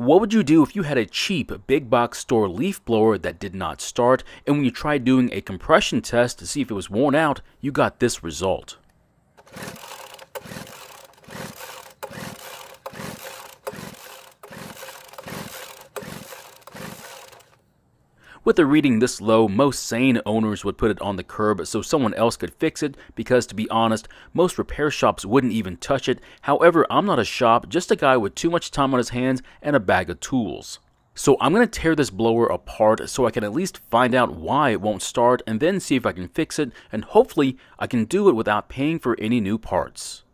What would you do if you had a cheap big box store leaf blower that did not start and when you tried doing a compression test to see if it was worn out, you got this result? With a reading this low, most sane owners would put it on the curb so someone else could fix it because, to be honest, most repair shops wouldn't even touch it. However, I'm not a shop, just a guy with too much time on his hands and a bag of tools. So I'm going to tear this blower apart so I can at least find out why it won't start and then see if I can fix it and hopefully I can do it without paying for any new parts.